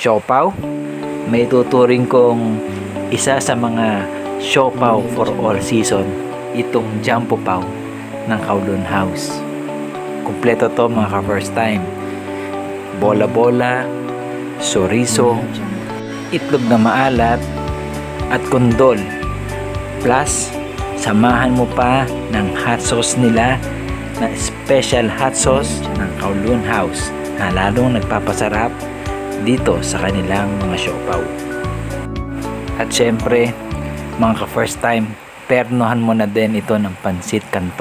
siopaw. May tuturing kong isa sa mga siopaw for all season. Itong Jumbo Pao ng Kowloon House. Kompleto to mga ka-first time. Bola-bola, soriso, itlog na maalat, at kondol. Plus, samahan mo pa ng hot sauce nila na special hot sauce ng Kowloon House na lalong nagpapasarap dito sa kanilang mga siopaw. At syempre, mga ka-first time, pernohan mo na din ito ng pansit men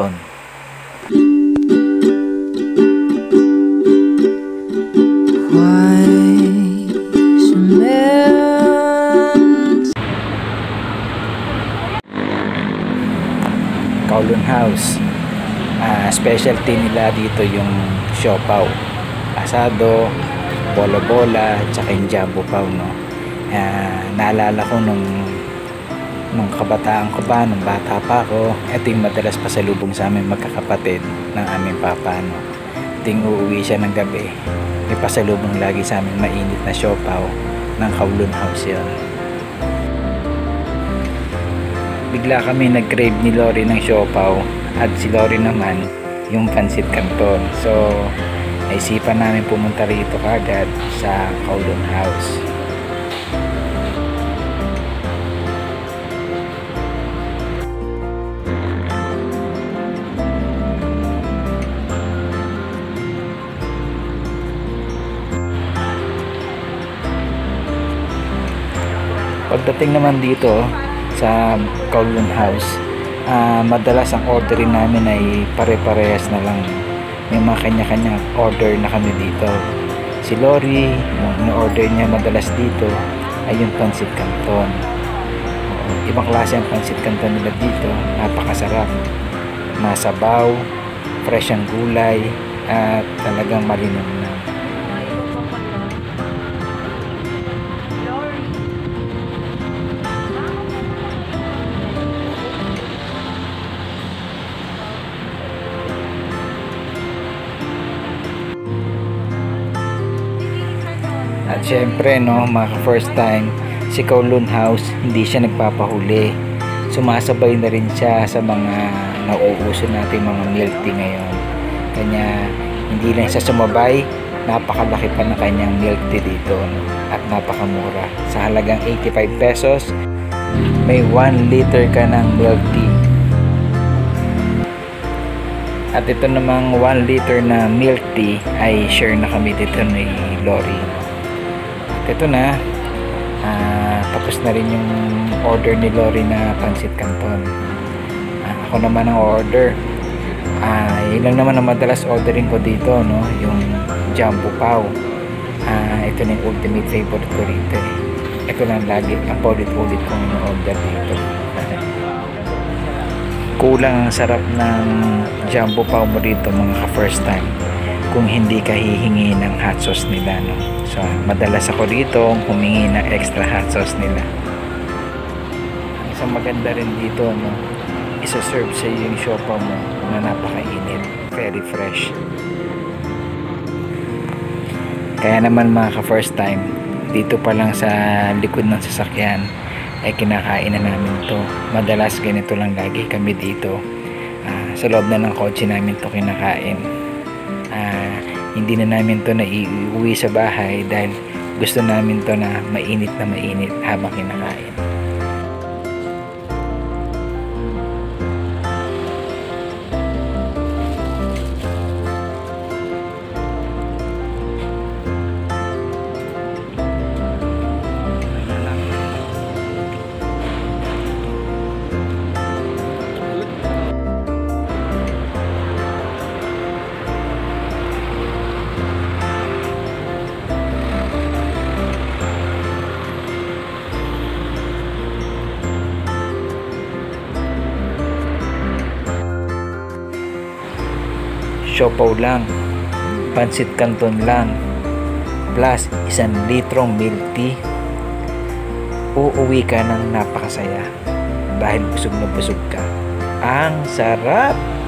Kowloon House. Ah, specialty nila dito yung siopaw. Asado, bola-bola, tsaka yung jumbo paw, no? Ah, naalala ko nung nung kabataan ko pa, nung bata pa ako, ito yung madalas pasalubong sa amin magkakapatid ng aming papa, no? Ting uuwi siya ng gabi, may pasalubong lagi sa amin mainit na siopaw ng Kowloon House yun. bigla kami nag-crave ni Lori ng siopaw at si Lori naman yung pansit canton. So, naisipan namin pumunta rito kagad sa Kowloon House. Pagdating naman dito sa Kowloon House, ah, madalas ang ordering namin ay pare-parehas na lang. May mga kanya-kanya order na kami dito. Si Lori, yung in-order niya madalas dito ay yung pancit canton. Ibang klase ang pancit canton nila dito, napakasarap. Masabaw, fresh ang gulay, at talagang malinamnam. At syempre, no, mga first time, si Kowloon House, hindi siya nagpapahuli. Sumasabay na rin siya sa mga nauuso nating mga milk tea ngayon. Kanya, hindi lang siya sumabay, napakalaki pa ng kanyang milk tea dito. No? At napakamura. Sa halagang 85 pesos, may 1 liter ka ng milk tea. At ito namang 1 liter na milk tea ay share na kami dito ni Lori ito na. Ah, tapos na rin yung order ni Lori na pancit canton. Ah, ako naman ang order. Ah, yun lang naman ang madalas ordering ko dito no? Yung jumbo pao ah, ito na yung ultimate favorite ko rito eh. ito lang lagi ang paulit-ulit kong order dito. Kulang ang sarap ng jumbo pao mo dito mga ka first time kung hindi ka hihingi ng hot sauce nila no? So madalas ako dito humingi ng extra hot sauce nila. Isang maganda rin dito no? Isa-serve sa iyo yung siopaw mo na napakainit very fresh. Kaya naman mga ka first time dito pa lang sa likod ng sasakyan ay kinakain na namin to. Madalas ganito lang lagi kami dito. Ah, sa loob na ng kotse namin to kinakain hindi na namin to na iuwi sa bahay dahil gusto namin to na mainit na mainit habang kinakain siopaw lang, pansit canton lang, plus isang litrong milk tea, uuwi ka ng napakasaya dahil busog na busog ka. Ang sarap!